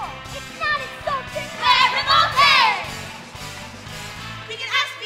It's not insulting. We're revolting. We can ask